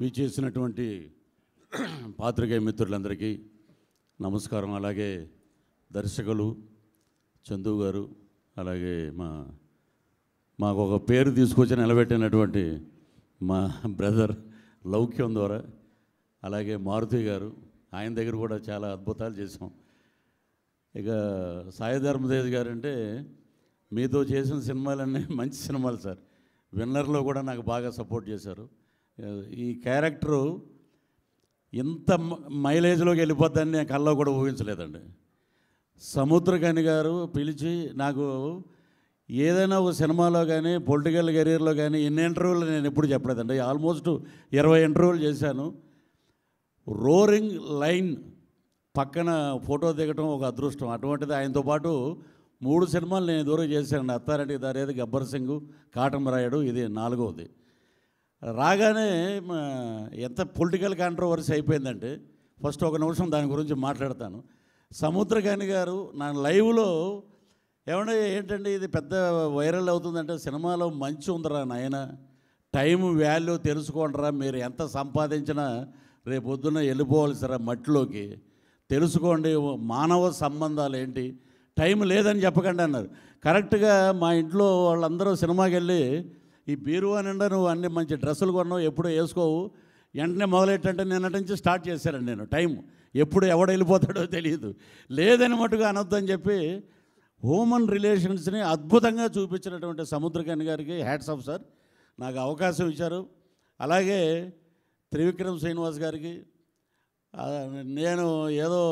విచ్చేసినటువంటి పాత్రికేయ మిత్రులందరికీ నమస్కారం. అలాగే దర్శకులు చందు గారు అలాగే మా మాకు ఒక పేరు తీసుకొచ్చి నిలబెట్టినటువంటి మా బ్రదర్ లౌక్యం ద్వారా అలాగే మారుతి గారు ఆయన దగ్గర కూడా చాలా అద్భుతాలు చేసాం ఇక సాయి ధర్మతేజ్ గారు అంటే మీతో చేసిన సినిమాలన్నీ మంచి సినిమాలు సార్. విన్నర్లో కూడా నాకు బాగా సపోర్ట్ చేశారు. ఈ క్యారెక్టరు ఇంత మ- మైలేజ్లోకి వెళ్ళిపోద్దని నేను కల్లో కూడా ఊహించలేదండి. సముద్రకని గారు పిలిచి నాకు ఏదైనా ఒక సినిమాలో కానీ పొలిటికల్ కెరీర్లో కానీ ఎన్ని ఇంటర్వ్యూలు నేను ఎప్పుడు చెప్పలేదండి. ఆల్మోస్ట్ ఇరవై ఇంటర్వ్యూలు చేశాను. రోరింగ్ లైన్ పక్కన ఫోటో దిగటం ఒక అదృష్టం. అటువంటిది ఆయనతో పాటు మూడు సినిమాలు నేను దూరం చేశాను అత్తారెడ్డి దారేది గబ్బర్ సింగ్ కాటమరాయుడు ఇది నాలుగవది రాగానే మా ఎంత పొలిటికల్ కాంట్రవర్సీ అయిపోయిందంటే ఫస్ట్ ఒక నిమిషం దాని గురించి మాట్లాడతాను. సముద్రకాని గారు నా లైవ్లో ఏమన్నా ఏంటంటే ఇది పెద్ద వైరల్ అవుతుందంటే సినిమాలో మంచి ఉందిరా నాయన టైం వాల్యూ తెలుసుకోండిరా మీరు ఎంత సంపాదించినా రేపు పొద్దున్న వెళ్ళిపోవాల్సిరా మట్టిలోకి. తెలుసుకోండి మానవ సంబంధాలు ఏంటి? టైం లేదని చెప్పకండి అన్నారు. కరెక్ట్గా మా ఇంట్లో వాళ్ళందరూ సినిమాకి వెళ్ళి ఈ బీరువా నిండా నువ్వు అన్ని మంచి డ్రెస్సులు కొన్నావు ఎప్పుడు వేసుకోవు. వెంటనే మొదలెట్టంటే నిన్నటి నుంచి స్టార్ట్ చేశాను నేను టైం ఎప్పుడు ఎవడు వెళ్ళిపోతాడో తెలియదు. లేదని మటుగా అనొద్దని చెప్పి హ్యూమన్ రిలేషన్స్ని అద్భుతంగా చూపించినటువంటి సముద్రకని గారికి హ్యాట్స్ ఆఫ్ సార్ నాకు అవకాశం ఇచ్చారు. అలాగే త్రివిక్రమ్ శ్రీనివాస్ గారికి నేను ఏదో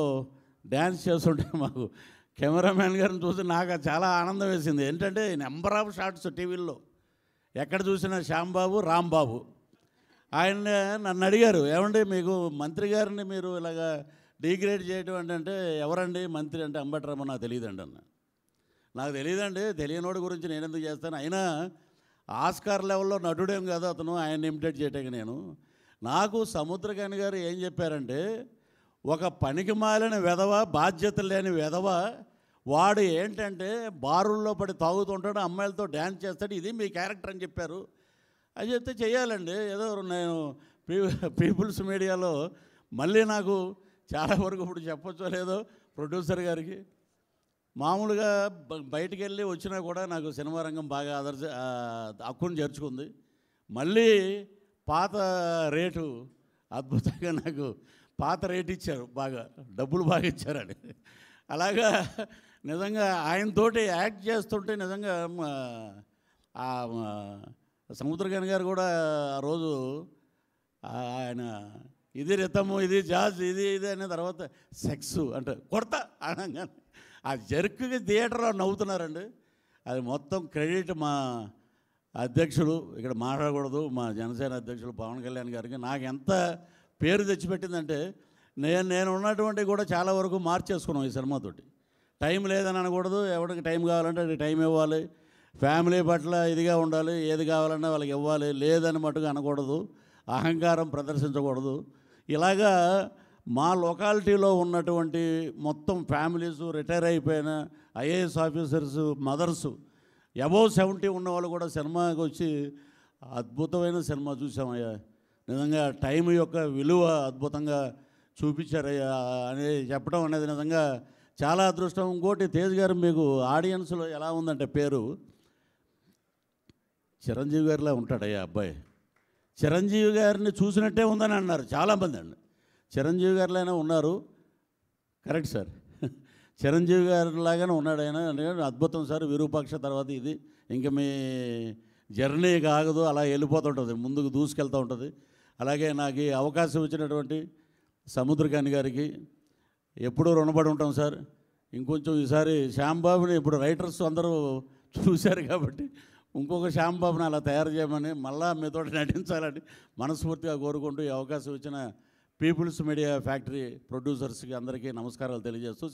డ్యాన్స్ చేస్తుంటే మాకు కెమెరామ్యాన్ గారిని చూసి నాకు చాలా ఆనందం వేసింది. ఏంటంటే నెంబర్ ఆఫ్ షాట్స్ టీవీల్లో. ఎక్కడ చూసినా శ్యాంబాబు రాంబాబు. ఆయన నన్ను అడిగారు ఏమండి మీకు మంత్రి గారిని మీరు ఇలాగా డిగ్రేడ్ చేయడం అంటే ఎవరండి మంత్రి అంటే అంబటరమ్మ నాకు తెలియదండి అన్న. నాకు తెలియదండి తెలియనోడి గురించి నేను ఎందుకు చేస్తాను? అయినా ఆస్కార్ లెవెల్లో నటుడేం కాదు అతను ఆయన ఇమిటేట్ చేయటానికి నేను. నాకు సముద్రకాని గారు ఏం చెప్పారంటే ఒక పనికి మాలిన వెధవ బాధ్యత లేని వెధవ వాడు ఏంటంటే బారుల్లో పడి తాగుతుంటాడు అమ్మాయిలతో డ్యాన్స్ చేస్తాడు ఇది మీ క్యారెక్టర్ అని చెప్పారు. అది చెప్తే చేయాలండి. ఏదో నేను పీపుల్స్ మీడియాలో మళ్ళీ నాకు చాలా వరకు ఇప్పుడు చెప్పొచ్చో లేదో ప్రొడ్యూసర్ గారికి. మామూలుగా బయటికి వెళ్ళి వచ్చినా కూడా నాకు సినిమా రంగం బాగా ఆదర్శ ఆ, హక్కును చేర్చుకుంది. మళ్ళీ పాత రేటు అద్భుతంగా నాకు పాత రేటు ఇచ్చారు బాగా డబ్బులు బాగా ఇచ్చారని. అలాగా నిజంగా ఆయనతోటి యాక్ట్ చేస్తుంటే నిజంగా మ, ఆ మ, గారు కూడా ఆ రోజు ఆయన ఇది రితము ఇది జాజ్ ఇది ఇది అనే తర్వాత సెక్స్ అంటే కొడతా అనగానే. ఆ జర్క్కి థియేటర్లో నవ్వుతున్నారండి. అది మొత్తం క్రెడిట్ మా అధ్యక్షులు ఇక్కడ మాట్లాడకూడదు మా జనసేన అధ్యక్షులు పవన్ కళ్యాణ్ గారికి. నాకు ఎంత పేరు తెచ్చిపెట్టిందంటే నేను నేను ఉన్నటువంటి కూడా చాలా వరకు మార్చేసుకున్నాం ఈ సినిమాతోటి టైం లేదని అనకూడదు. ఎవరికి టైం కావాలంటే అది టైం ఇవ్వాలి. ఫ్యామిలీ పట్ల ఇదిగా ఉండాలి ఏది కావాలన్నా వాళ్ళకి ఇవ్వాలి. లేదని మటుగా అనకూడదు. అహంకారం ప్రదర్శించకూడదు. ఇలాగా మా లొకాలిటీలో ఉన్నటువంటి మొత్తం ఫ్యామిలీస్ రిటైర్ అయిపోయిన IAS officers mothers above seventy ఉన్న వాళ్ళు కూడా సినిమాకి వచ్చి అద్భుతమైన సినిమా చూసామయ్యా నిజంగా టైం యొక్క విలువ అద్భుతంగా చూపించారయ్యా. అనేది చెప్పడం అనేది నిజంగా చాలా అదృష్టం. ఇంకోటి తేజ్ గారు మీకు ఆడియన్స్లో ఎలా ఉందంటే పేరు? చిరంజీవి గారిలా ఉంటాడయ్యా అబ్బాయి. చిరంజీవి గారిని చూసినట్టే ఉందని అన్నారు చాలామంది అండి. చిరంజీవి గారిలానే ఉన్నారు. Correct sir. చిరంజీవి గారిలాగానే ఉన్నాడు ఆయన. అద్భుతం సార్ విరూపాక్ష తర్వాత ఇది. ఇంకా మీ జర్నీ కాగదు అలా వెళ్ళిపోతుంటుంది. ముందుకు దూసుకెళ్తూ ఉంటుంది. అలాగే నాకు ఈ అవకాశం ఇచ్చినటువంటి సముద్రకాని గారికి ఎప్పుడూ రుణపడి ఉంటాం సార్. ఇంకొంచెం ఈసారి శ్యాంబాబుని ఇప్పుడు రైటర్స్ అందరూ చూశారు కాబట్టి ఇంకొక శ్యాంబాబుని అలా తయారు చేయమని మళ్ళా మీతో నటించాలని మనస్ఫూర్తిగా కోరుకుంటూ ఈ అవకాశం ఇచ్చిన పీపుల్స్ మీడియా ఫ్యాక్టరీ ప్రొడ్యూసర్స్కి అందరికీ నమస్కారాలు తెలియజేస్తూ